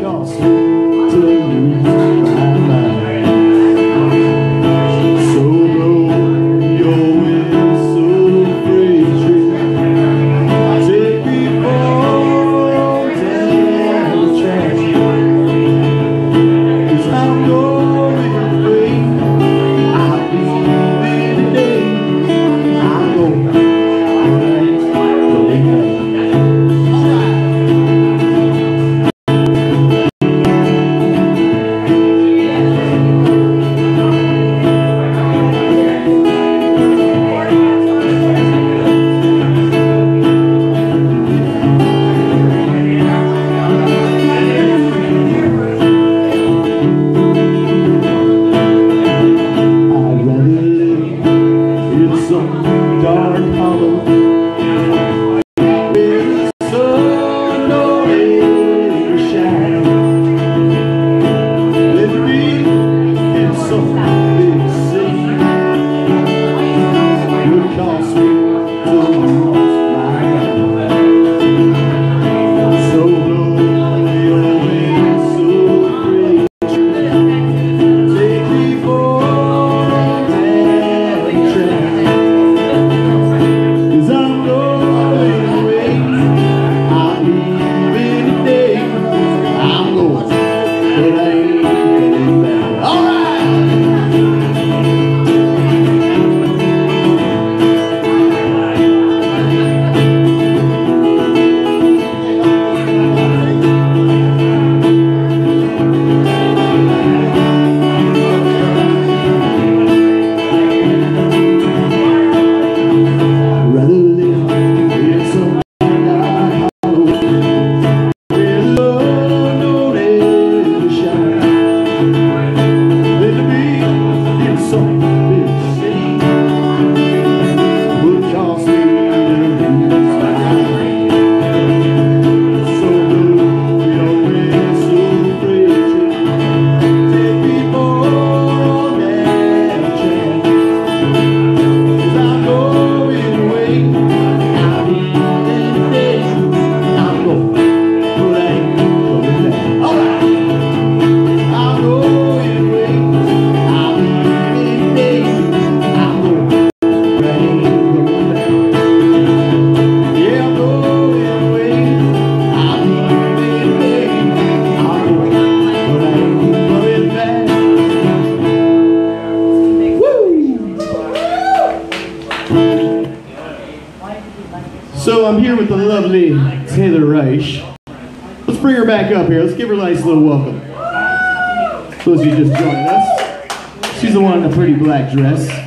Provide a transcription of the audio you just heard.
Just. to. I'm here with the lovely Taylor Reich. Let's bring her back up here. Let's give her a nice little welcome. Those of you just joined us. She's the one in the pretty black dress.